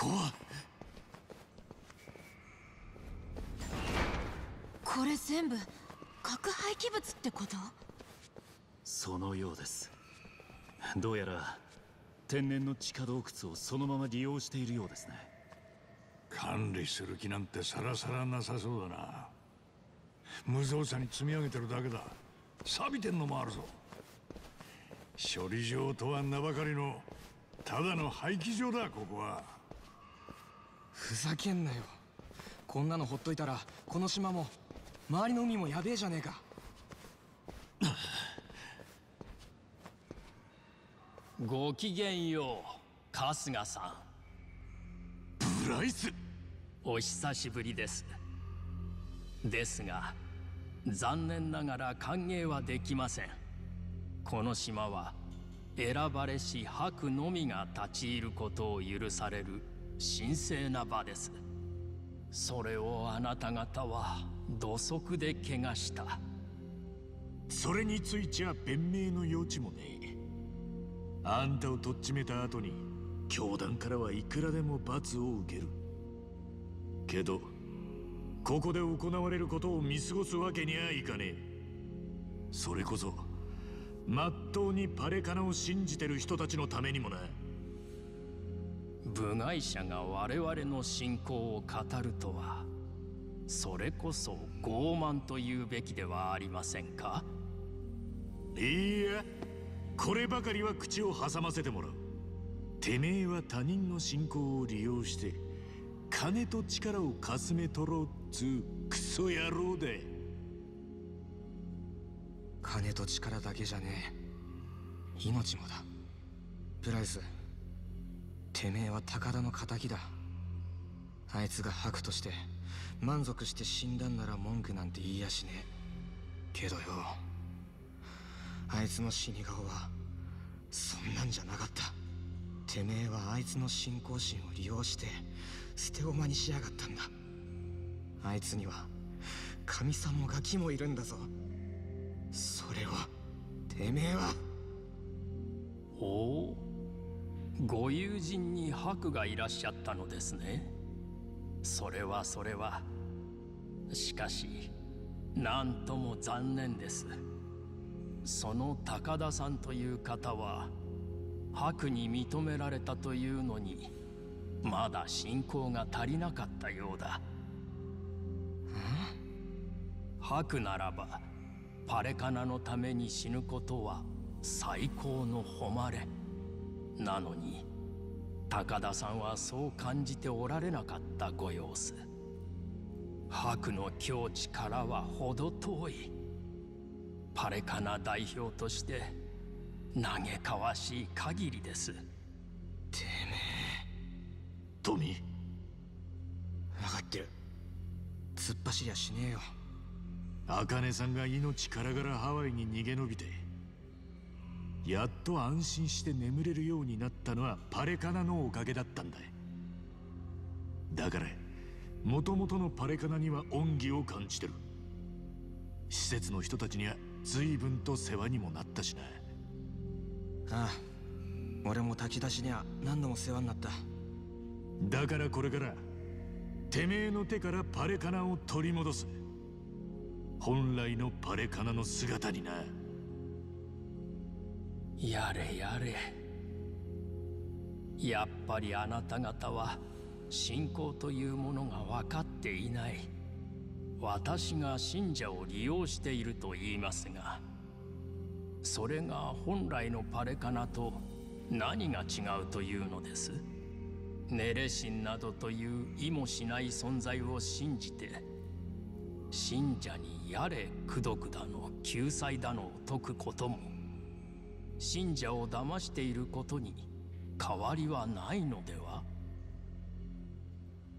こはこれ全部核廃棄物ってこと？そのようです。どうやら天然の地下洞窟をそのまま利用しているようですね。管理する気なんてさらさらなさそうだな。無造作に積み上げてるだけだ。錆びてんのもあるぞ。処理場とは名ばかりのただの廃棄場だここはふざけんなよ。こんなのほっといたらこの島も周りの海もやべえじゃねえか。ごきげんよう春日さん。ブライス。お久しぶりです。ですが残念ながら歓迎はできません。この島は選ばれし白のみが立ち入ることを許される神聖な場です。それをあなた方は土足で怪我した。それについちゃ弁明の余地もねえ。あんたをとっちめた後に教団からはいくらでも罰を受ける。けどここで行われることを見過ごすわけにはいかねえ。それこそまっとうにパレカナを信じてる人たちのためにもな。部外者が我々の信仰を語るとはそれこそ傲慢と言うべきではありませんか？いやこればかりは口を挟ませてもらう。てめえは他人の信仰を利用して金と力をかすめ取ろうっつうクソ野郎で。金と力だけじゃねえ。命もだ。プライスてめえは高田の仇だ。あいつが白として満足して死んだんなら文句なんて言いやしねえ。けどよあいつの死に顔はそんなんじゃなかった。てめえはあいつの信仰心を利用して捨て駒にしやがったんだ。あいつには神さんもガキもいるんだぞ。それをてめえは。おおご友人に白がいらっしゃったのですね。それはそれは。しかし何とも残念です。その高田さんという方は白に認められたというのにまだ信仰が足りなかったようだ。白ならばパレカナのために死ぬことは最高の誉れ。なのに高田さんはそう感じておられなかったご様子。白の境地からは程遠い。パレカナ代表として嘆かわしい限りです。てめえ。トミ分かってる。突っ走りゃしねえよ。茜さんが命からがらハワイに逃げ延びてやっと安心して眠れるようになったのはパレカナのおかげだったんだだからもともとのパレカナには恩義を感じてる。施設の人たちには随分と世話にもなったしな。ああ俺も炊き出しには何度も世話になった。だからこれからてめえの手からパレカナを取り戻す。本来のパレカナの姿になやれやれ。やっぱりあなた方は信仰というものが分かっていない。私が信者を利用していると言いますがそれが本来のパレカナと何が違うというのです？ネレシンなどという意もしない存在を信じて信者にやれ功徳だの救済だのを説くことも信者を騙していることに変わりはないのでは？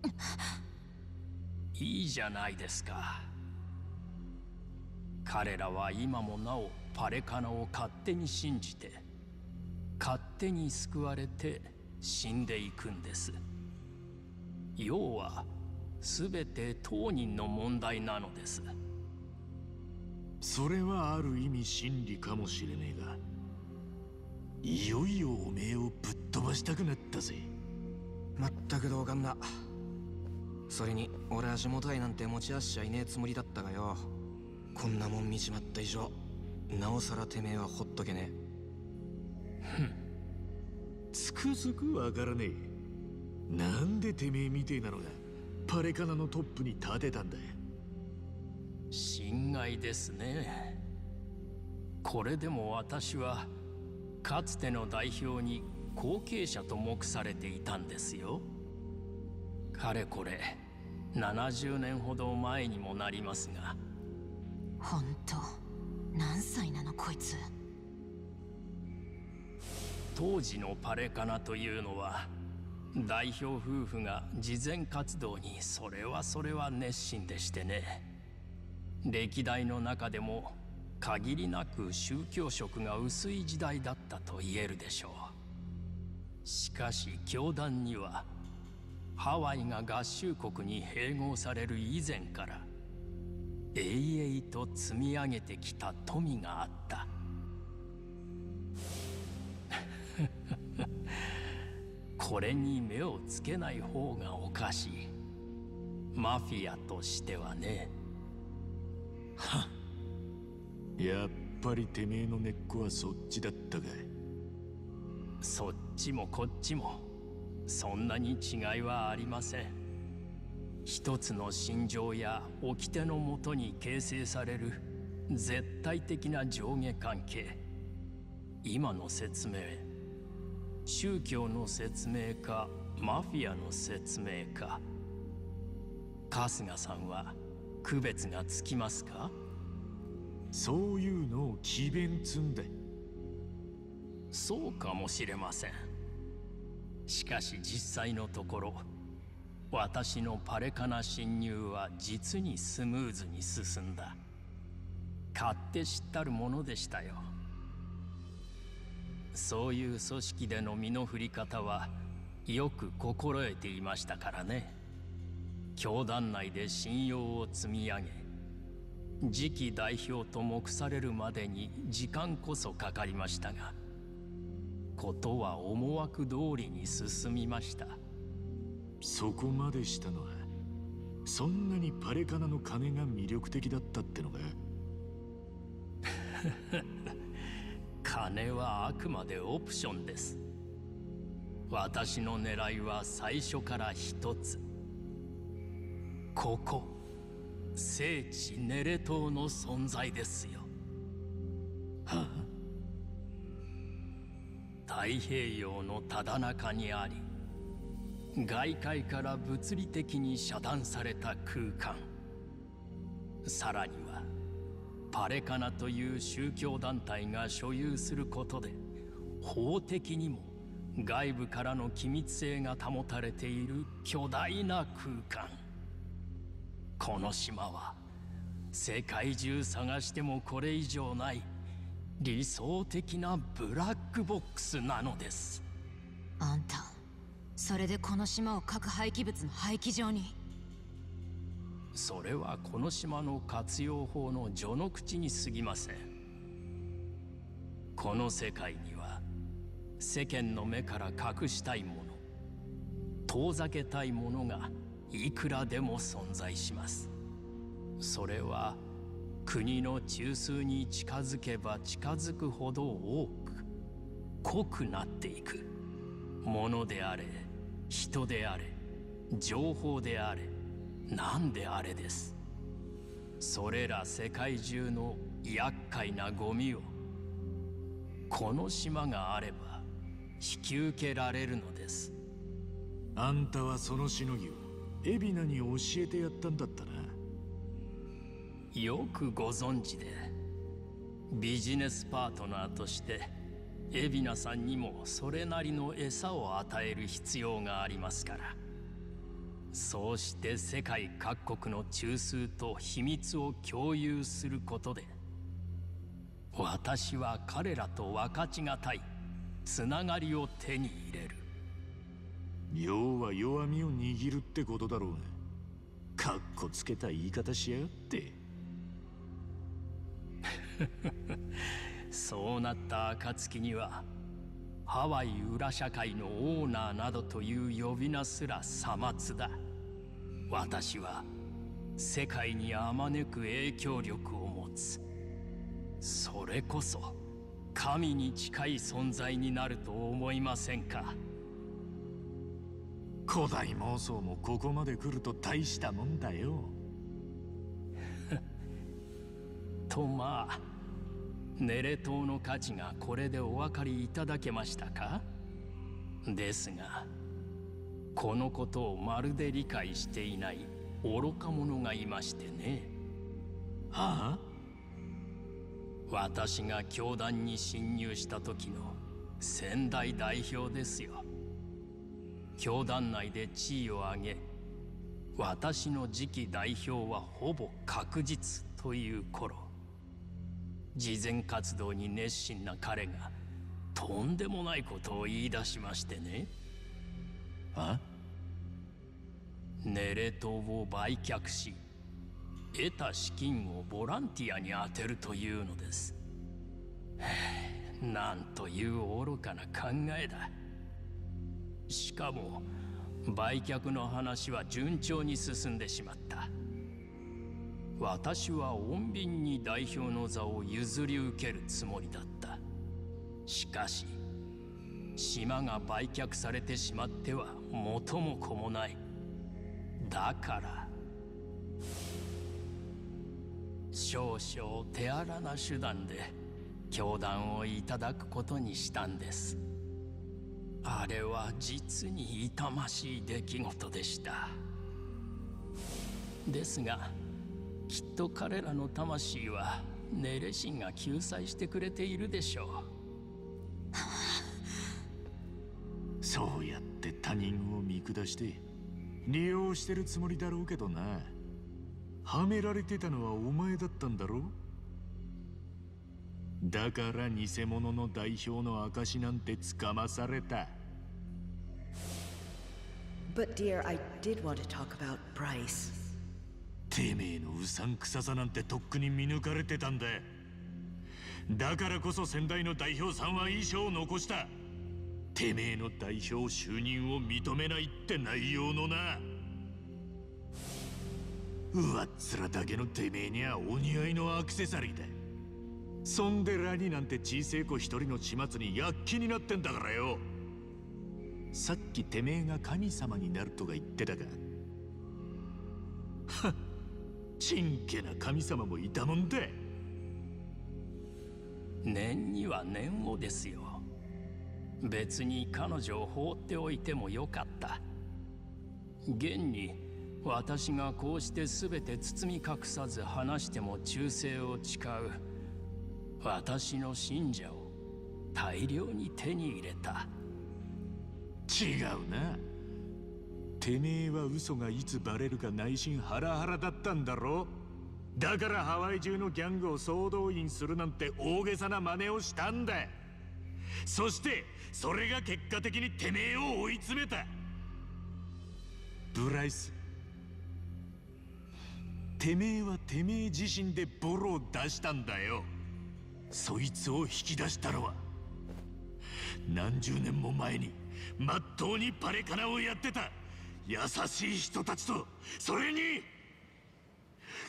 いいじゃないですか。彼らは今もなおパレカナを勝手に信じて勝手に救われて死んでいくんです。要は全て当人の問題なのです。それはある意味真理かもしれねえがいよいよおめえをぶっ飛ばしたくなったぜ。全く同感だ。それに俺は地元愛なんて持ち合わせちゃいねえつもりだったがよ。こんなもん見ちまった以上なおさらてめえはほっとけねつくづくわからねえ。なんでてめえみてえなのがパレカナのトップに立てたんだ心外ですね。これでも私はかつての代表に後継者と目されていたんですよ。かれこれ70年ほど前にもなりますが。ほんと何歳なのこいつ？当時のパレカナというのは代表夫婦が慈善活動にそれはそれは熱心でしてね。歴代の中でも限りなく宗教色が薄い時代だったと言えるでしょう。しかし教団にはハワイが合衆国に併合される以前から永々と積み上げてきた富があった。これに目をつけない方がおかしい。マフィアとしてはね。はやっぱりてめえの根っこはそっちだったかそっちもこっちもそんなに違いはありません。一つの心情や掟のもとに形成される絶対的な上下関係。今の説明宗教の説明かマフィアの説明か。春日さんは区別がつきますか？そういうのを詭弁つんだそうかもしれません。しかし実際のところ私のパレカナ侵入は実にスムーズに進んだ。勝手知ったるものでしたよ。そういう組織での身の振り方はよく心得ていましたからね。教団内で信用を積み上げ次期代表と目されるまでに時間こそかかりましたがことは思惑通りに進みました。そこまでしたのはそんなにパレカナの金が魅力的だったってのが 金はあくまでオプションです。私の狙いは最初から一つ。ここ聖地ネレ島の存在ですよ。は太平洋のただ中にあり外界から物理的に遮断された空間。さらにはパレカナという宗教団体が所有することで法的にも外部からの機密性が保たれている巨大な空間。この島は世界中探してもこれ以上ない理想的なブラックボックスなのです。あんたそれでこの島を核廃棄物の廃棄場に？それはこの島の活用法の序の口に過ぎません。この世界には世間の目から隠したいもの遠ざけたいものがいくらでも存在します。それは国の中枢に近づけば近づくほど多く濃くなっていく。ものであれ人であれ情報であれ何であれです。それら世界中の厄介なゴミをこの島があれば引き受けられるのです。あんたはそのしのぎを海老名に教えてやったんだったな。よくご存知でビジネスパートナーとして海老名さんにもそれなりの餌を与える必要がありますから。そうして世界各国の中枢と秘密を共有することで私は彼らと分かちがたいつながりを手に入れる。要は弱みを握るってことだろうがかっこつけた言い方しやがって。そうなった暁にはハワイ裏社会のオーナーなどという呼び名すらさまつだ。私は世界にあまねく影響力を持つ。それこそ神に近い存在になると思いませんか？古代妄想もここまで来ると大したもんだよ。とまあネレ島の価値がこれでお分かりいただけましたか？ですがこのことをまるで理解していない愚か者がいましてね。はあ？私が教団に侵入した時の先代代表ですよ教団内で地位を上げ私の次期代表はほぼ確実という頃慈善活動に熱心な彼がとんでもないことを言い出しましてね。あ？ネレ島を売却し得た資金をボランティアに充てるというのです。なんという愚かな考えだしかも売却の話は順調に進んでしまった。私は穏便に代表の座を譲り受けるつもりだった。しかし島が売却されてしまっては元も子もない。だから少々手荒な手段で教団をいただくことにしたんです。あれは実に痛ましい出来事でした。ですがきっと彼らの魂はネレシンが救済してくれているでしょう。そうやって他人を見下して利用してるつもりだろうけどな。はめられてたのはお前だったんだろう。だから偽物の代表の証なんてつかまされた。But dear, I did want to talk about Bryce. てめえのうさんくささなんてとっくに見抜かれてたんだ。だからこそ先代の代表さんは遺書を残した。てめえの代表就任を認めないって内容のな。上っ面だけのてめえにはお似合いのアクセサリーだそんでラニなんて小せえ子一人の始末に躍起になってんだからよ。さっきてめえが神様になるとか言ってたか。はっ。ちんけな神様もいたもんだ念には念をですよ。別に彼女を放っておいてもよかった。現に私がこうして全て包み隠さず話しても忠誠を誓う。私の信者を大量に手に入れた。違うな。てめえは嘘がいつバレるか内心ハラハラだったんだろ。だからハワイ中のギャングを総動員するなんて大げさな真似をしたんだ。そしてそれが結果的にてめえを追い詰めた。ブライス。てめえはてめえ自身でボロを出したんだよ。そいつを引き出したのは何十年も前にまっとうにパレカナをやってた優しい人たちとそれに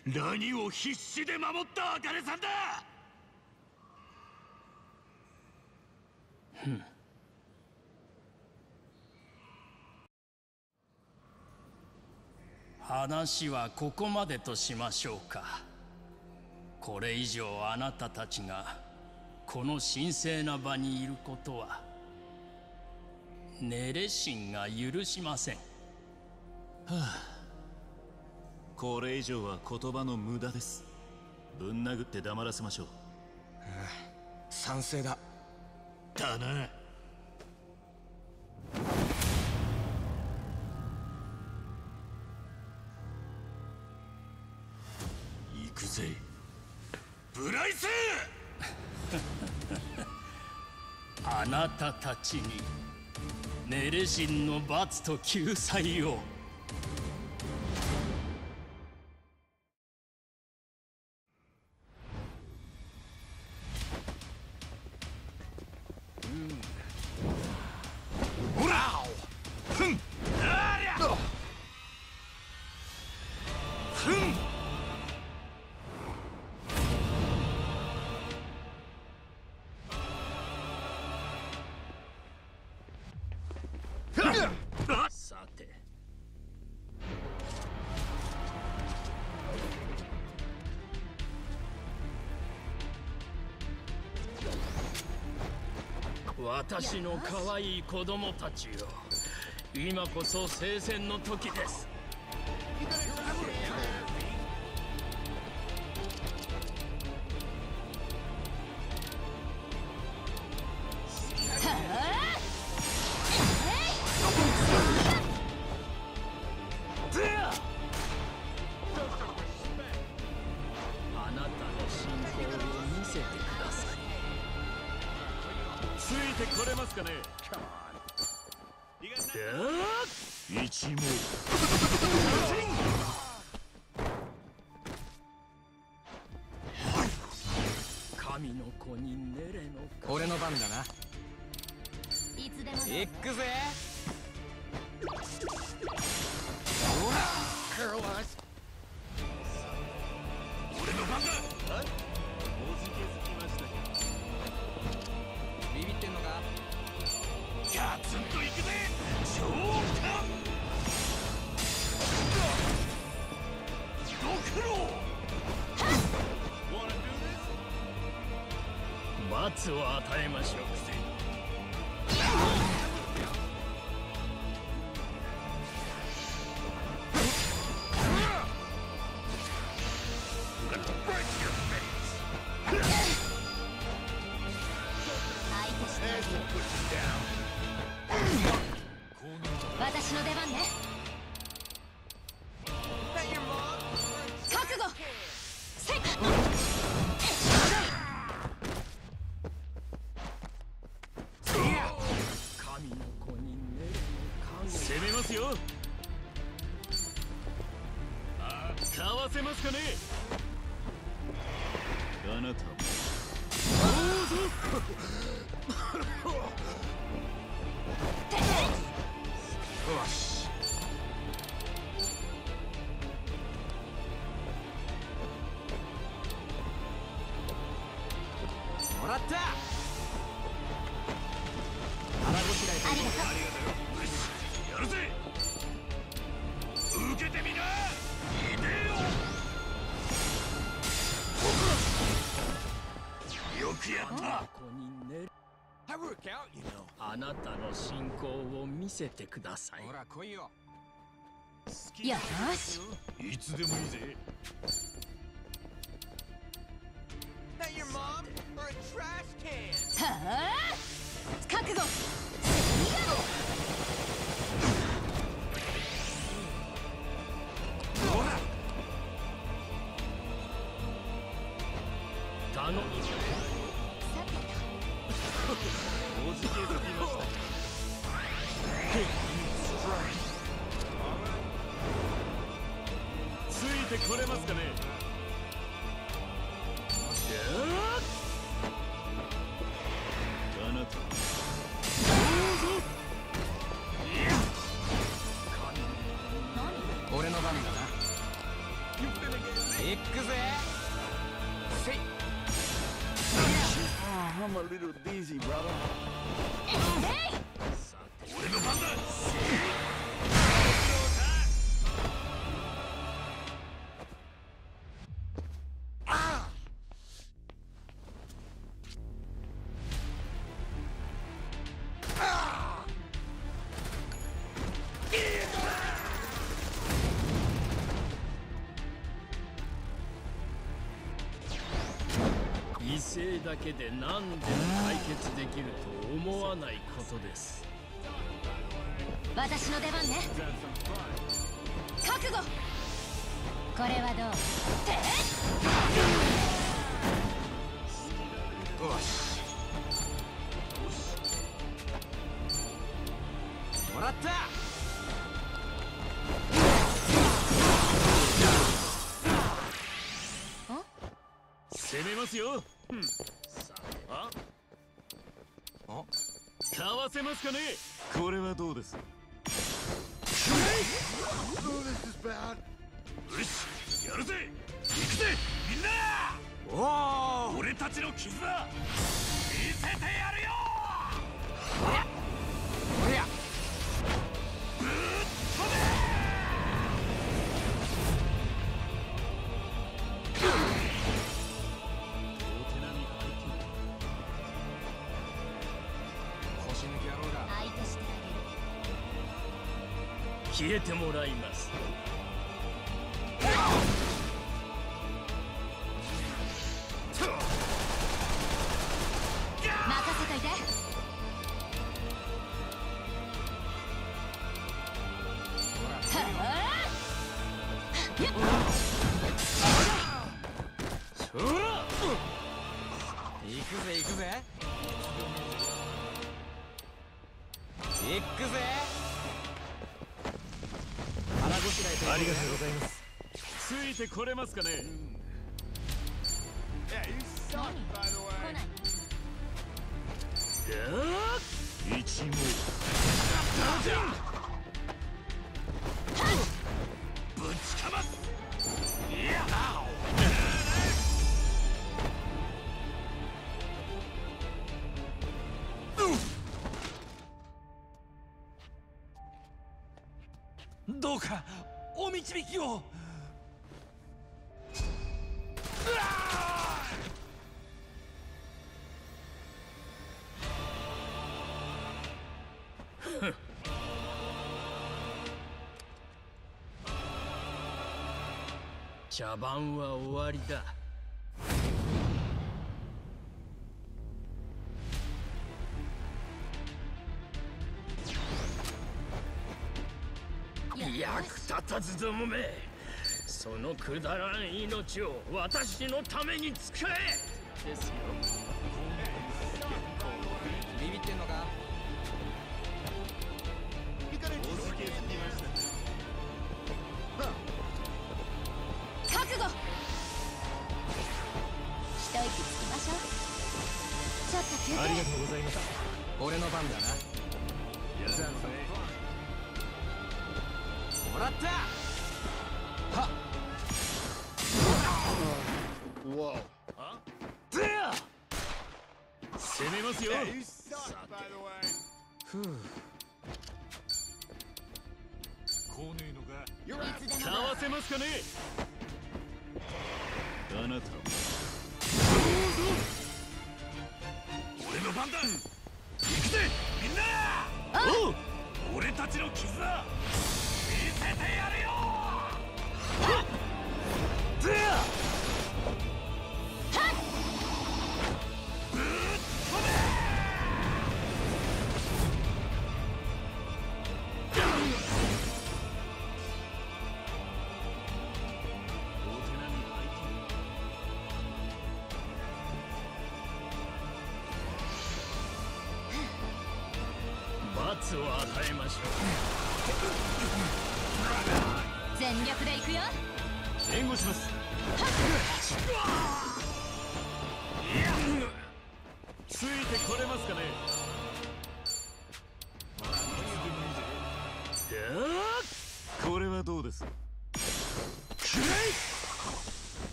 ラニを必死で守ったアカネさんだ。ふん。話はここまでとしましょうか。これ以上あなたたちがこの神聖な場にいることはネレシンが許しません。はあ。これ以上は言葉の無駄です。ぶん殴って黙らせましょう。賛成だ。だな。行くぜプライス あなたたちにネレシンの罰と救済を。私の可愛い子供たちよ。今こそ聖戦の時です。かね。一網罰を与えましょう。あなたの信仰を見せてください。ほら来いよ。よし。いつでもいいぜ。Hey, your mom or a trash can? はあ？覚悟。頼む。おじけづきま取れますかね？だけで何でも解決できると思わないことです。私の出番ね。覚悟。これはどう？よし。もらった。攻めますよあ。かわせますかね？これはどうです？よしやるぜ！行くぜ！みんな！おお俺たちの絆見せてやるよあ消えてもらいます。がとうございます。ついてこれますかね。Yeah, you suck, by the 来 way. ない一網ぶちかます。いやどうか導きを。茶番は終わりだ。たずどもめそのくだらん命を私のために使え。ですよ。ビビってんのか？覚悟。一息つきましょうちょっと休憩ありがとうございます俺の番だなもらった。はっ。Whoa. 攻めますよ Yeah, you suck, by the way. ふう。来ねえのか You're out. いつでかもわせますかね。あなたも俺の番だ。行くぜみんな。おう俺たちの絆。見せてやるよす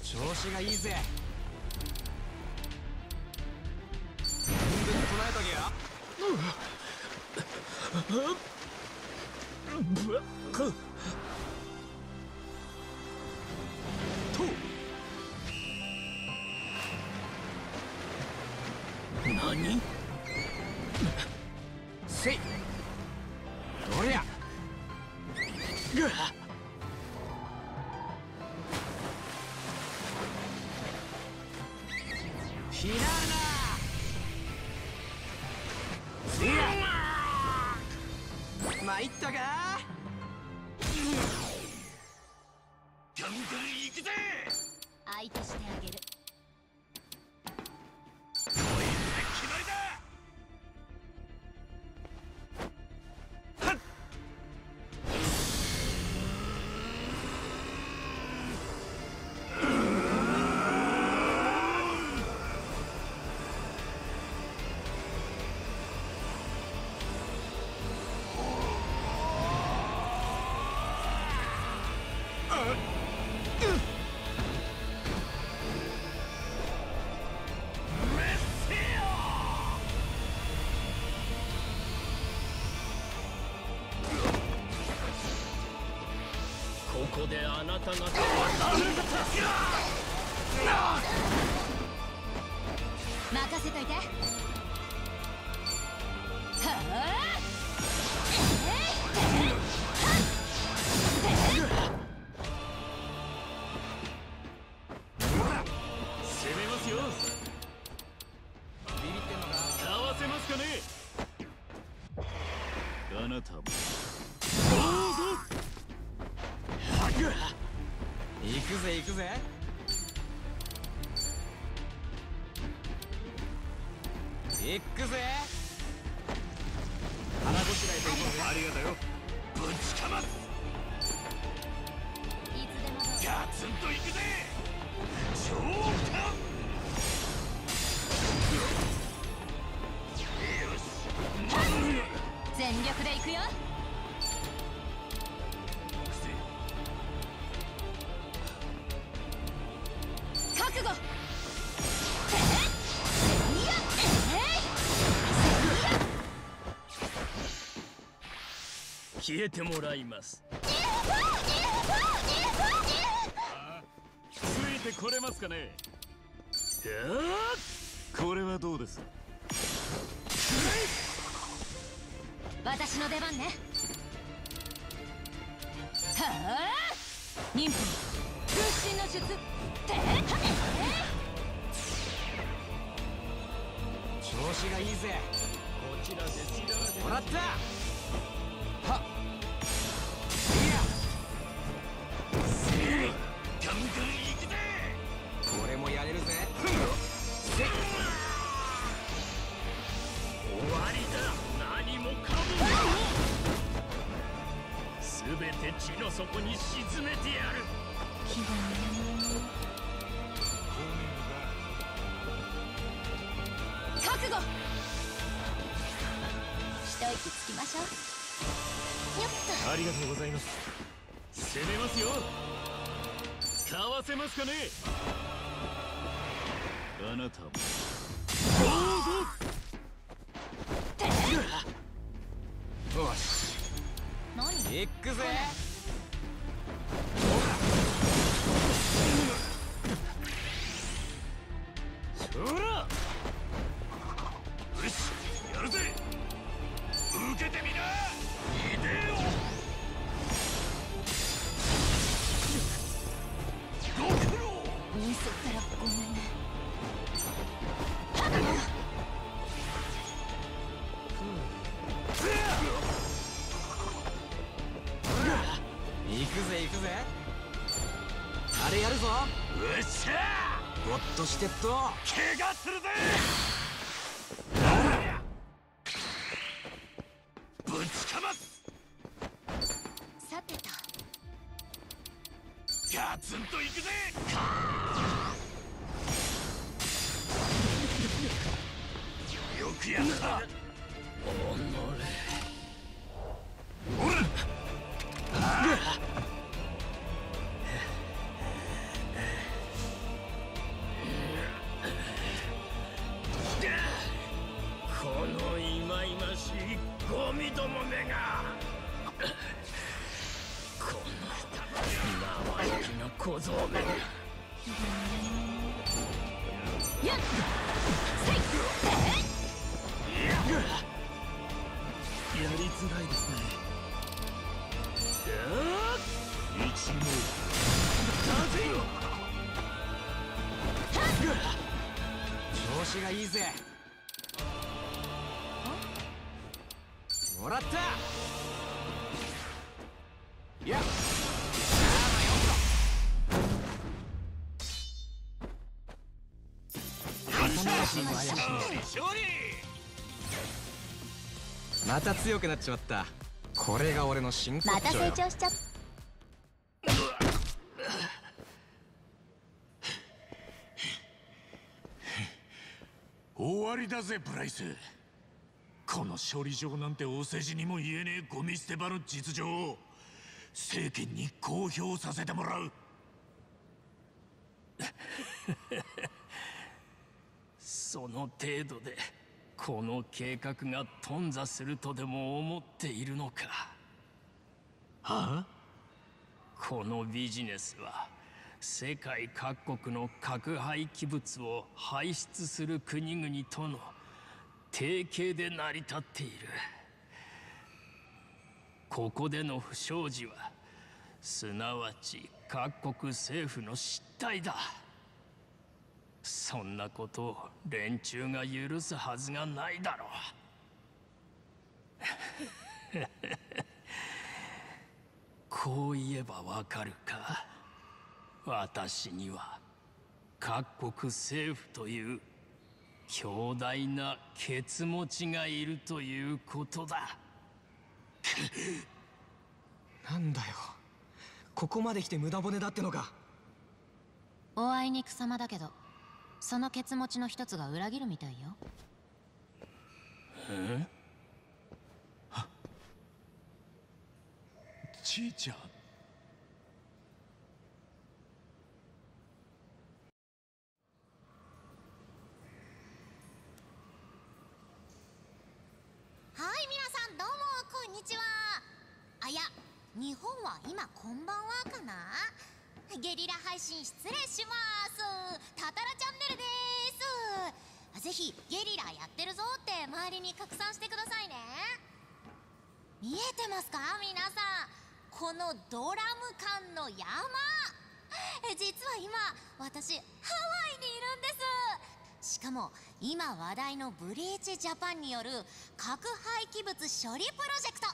調子がいいぜ。全部唱えとけようであなた消えてもらいます。ついてこれますかね。これはどうです？私の出番ね。はあ？忍法。空すもらったはっ。いや。ガンガンいくぜ俺もやれるぜ。終わりだ。何もかも。全て地の底に沈めてやる。覚悟一息つきましょうよっとありがとうございます攻めますよかわせますかねあなたもよし行くぜ。としてと。怪我ゴミどもめがこの生意気な小僧めやっせいやりづらいですね。一網調子がいいぜ。もらった。や。また強くなっちまったこれが俺の真骨また成長しちゃっ終わりだぜブライスこの処理場なんてお世辞にも言えねえゴミ捨て場の実情を政権に公表させてもらう。その程度でこの計画が頓挫するとでも思っているのか。はこのビジネスは世界各国の核廃棄物を排出する国々との提携で成り立っている。ここでの不祥事はすなわち各国政府の失態だ。そんなことを連中が許すはずがないだろう。こう言えばわかるか。私には各国政府という強大なケツ持ちがいるということだ。なんだよ。ここまで来て無駄骨だってのか。おあいにくさまだけどそのケツ持ちの一つが裏切るみたいよ。ちいちゃん？はい皆さんどうもこんにちは。あや日本は今こんばんはかな？ゲリラ配信失礼します。タタラチャンネルです。ぜひゲリラやってるぞって周りに拡散してくださいね。見えてますか？皆さんこのドラム缶の山。え実は今私ハワイにいるんです。しかも今話題のブリーチジャパンによる核廃棄物処理プロジェクト。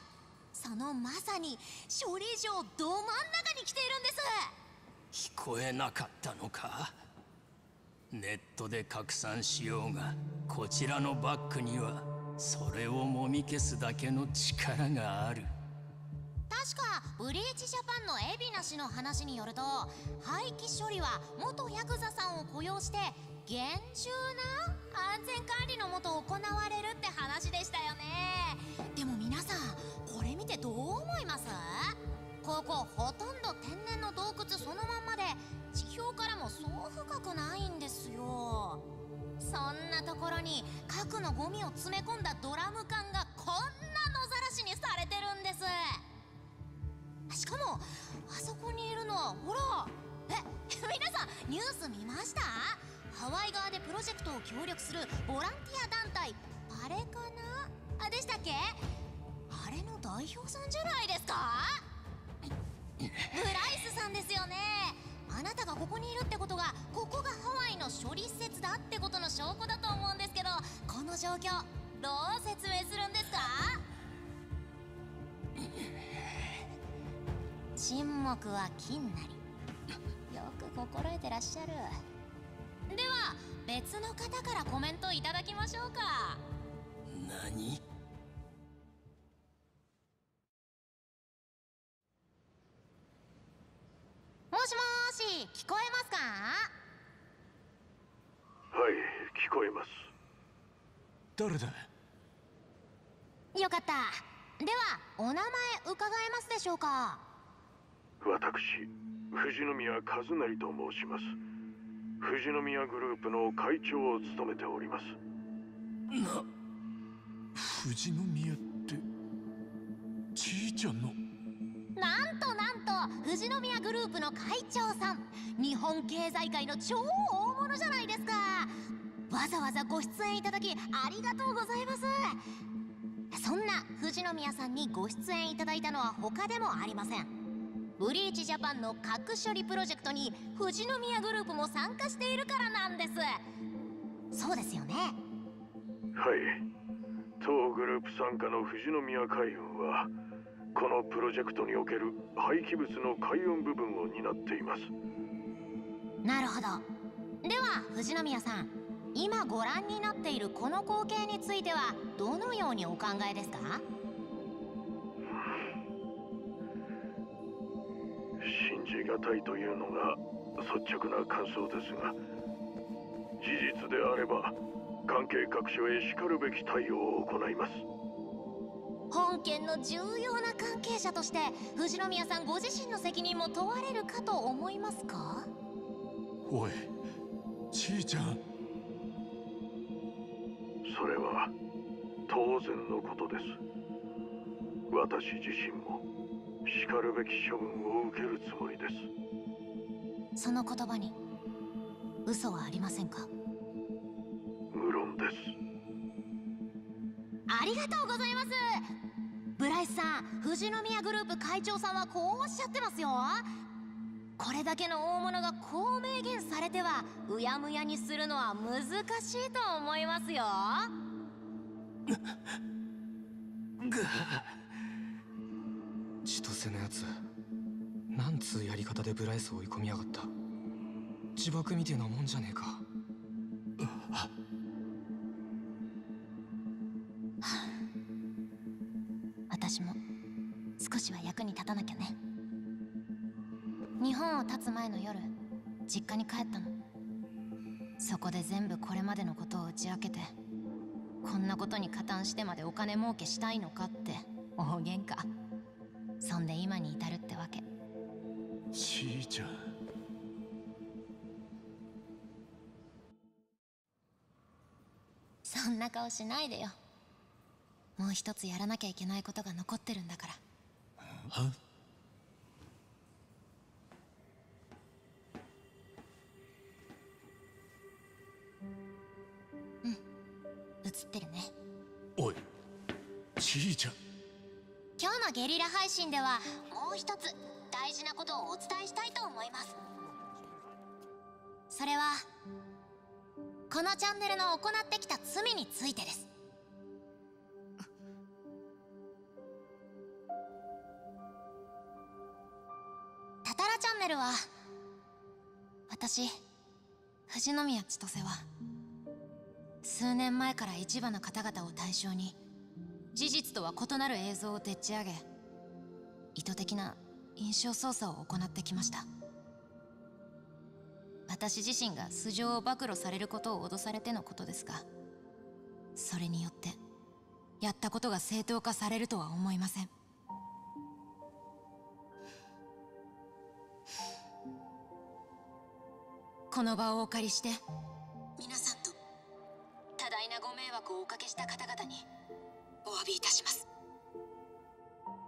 そのまさに処理場ど真ん中に来ているんです。聞こえなかったのか？ネットで拡散しようがこちらのバックにはそれをもみ消すだけの力がある。確かブリーチジャパンの海老名氏の話によると廃棄処理は元ヤクザさんを雇用して厳重な安全管理のもと行われるって話でしたよね。でも皆さんこれ見てどう思います？ここほとんど天然の洞窟そのまんまで地表からもそう深くないんですよ。そんなところに核のゴミを詰め込んだドラム缶がこんな野ざらしにされてるんです。しかもあそこにいるのはほら！え皆さんニュース見ました？ハワイ側でプロジェクトを協力するボランティア団体。パレかな？あでしたっけ？あれの代表さんじゃないですか？ブライスさんですよね。あなたがここにいるってことがここがハワイの処理施設だってことの証拠だと思うんですけどこの状況どう説明するんですか？沈黙は金なり。よく心得てらっしゃる。では別の方からコメントいただきましょうか。何？もしもーし聞こえますか？はい聞こえます。誰だ？よかった。ではお名前伺えますでしょうか？私富士宮和成と申します富士宮グループの会長を務めております。な富士宮ってちいちゃんの？なんとなんと富士宮グループの会長さん。日本経済界の超大物じゃないですか。わざわざご出演いただきありがとうございます。そんな富士宮さんにご出演いただいたのは他でもありませんブリーチジャパンの核処理プロジェクトに富士宮グループも参加しているからなんです。そうですよね。はい。当グループ傘下の富士宮海運はこのプロジェクトにおける廃棄物の海運部分を担っています。なるほど。では富士宮さん今ご覧になっているこの光景についてはどのようにお考えですか？じがたいというのが率直な感想ですが事実であれば関係各所へしかるべき対応を行います。本件の重要な関係者として富士宮さんご自身の責任も問われるかと思いますか？おいちいちゃん。それは当然のことです。私自身もしかるべき処分を受けるつもりです。その言葉に嘘はありませんか？無論です。ありがとうございます。ブライスさん富士宮グループ会長さんはこうおっしゃってますよ。これだけの大物がこう明言されてはうやむやにするのは難しいと思いますよ。ぐ千歳のやつ。なんつうやり方でブライスを追い込みやがった。自爆みてえなもんじゃねえか。私も少しは役に立たなきゃね。日本を立つ前の夜実家に帰ったの。そこで全部これまでのことを打ち明けてこんなことに加担してまでお金儲けしたいのかって。大喧嘩。そんで今に至るってわけ。ちいちゃん。そんな顔しないでよ。もう一つやらなきゃいけないことが残ってるんだから。は？映ってるね。おいちいちゃん今日のゲリラ配信ではもう一つ大事なことをお伝えしたいと思います。それはこのチャンネルの行ってきた罪についてです。タタラチャンネルは私富士宮千歳は数年前から一部の方々を対象に事実とは異なる映像をでっち上げ意図的な印象操作を行ってきました。私自身が素性を暴露されることを脅されてのことですがそれによってやったことが正当化されるとは思いません。この場をお借りして皆さんと多大なご迷惑をおかけした方々にお詫びいたします。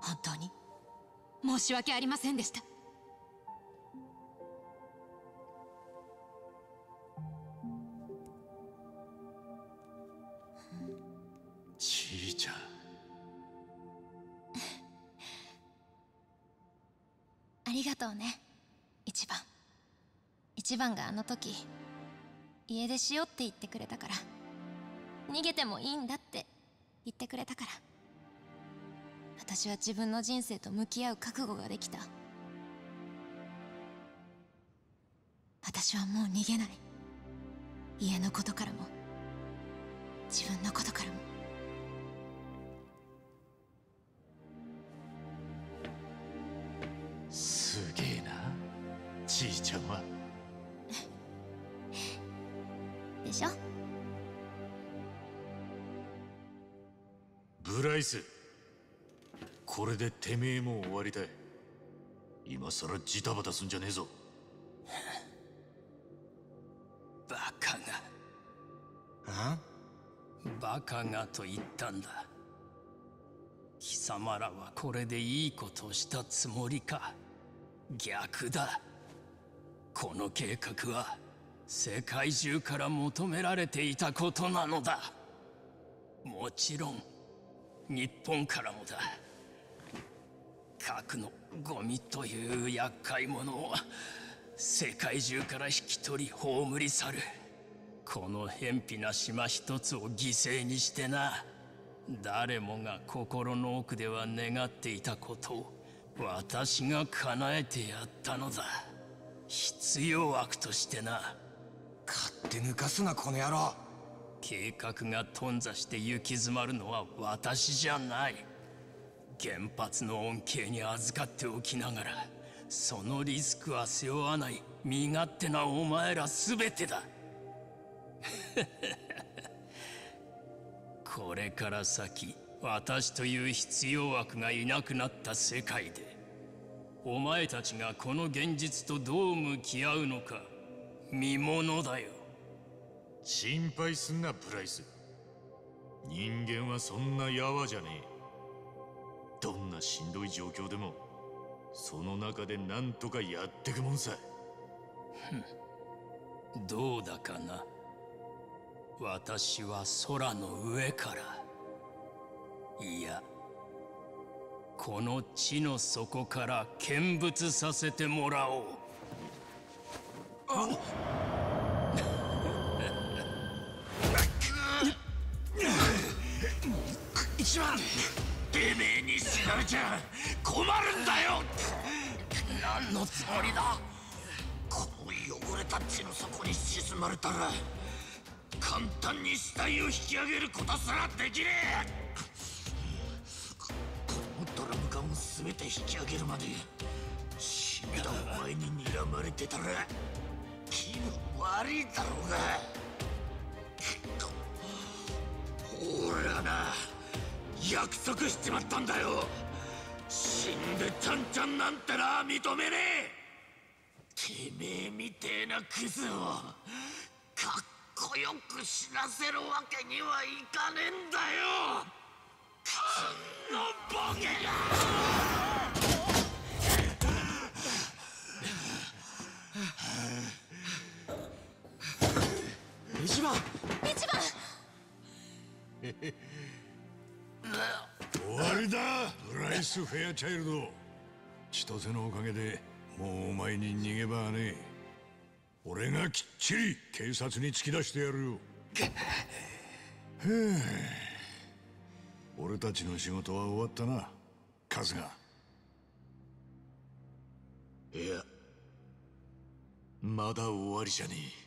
本当に？申し訳ありませんでした。ちいちゃん。ありがとうね一番。一番があの時家出しようって言ってくれたから逃げてもいいんだって言ってくれたから。私は自分の人生と向き合う覚悟ができた。私はもう逃げない。家のことからも自分のことからも。これでてめえも終わりだ。今さらジタバタすんじゃねえぞ。バカが。あ？バカがと言ったんだ。貴様らはこれでいいことをしたつもりか。逆だ。この計画は世界中から求められていたことなのだ。もちろん日本からもだ核のゴミという厄介者を世界中から引き取り葬り去るこの偏僻な島一つを犠牲にしてな。誰もが心の奥では願っていたことを私が叶えてやったのだ。必要悪としてな。勝手抜かすなこの野郎。計画が頓挫して行き詰まるのは私じゃない原発の恩恵に預かっておきながらそのリスクは背負わない身勝手なお前ら全てだ。これから先私という必要枠がいなくなった世界でお前たちがこの現実とどう向き合うのか見ものだよ。心配すんなブライス。人間はそんなやわじゃねえ。どんなしんどい状況でもその中で何とかやってくもんさ。どうだかな。私は空の上から。いやこの地の底から見物させてもらおう。一番てめえに知られちゃ困るんだよ。何のつもりだ。この汚れた血の底に沈まれたら簡単に死体を引き上げることすらできねえ。このドラム缶を全て引き上げるまで死んだお前に睨まれてたら気分悪いだろうが。俺はな。約束しちまったんだよ。死んでちゃんちゃんなんてな認めねえ。てめえみてえなクズをかっこよく死なせるわけにはいかねえんだよ。このボケが一番一番終わりだブライス・フェアチャイルド。千歳のおかげでもうお前に逃げ場はねえ。俺がきっちり警察に突き出してやるよ。俺たちの仕事は終わったな春日。いやまだ終わりじゃねえ。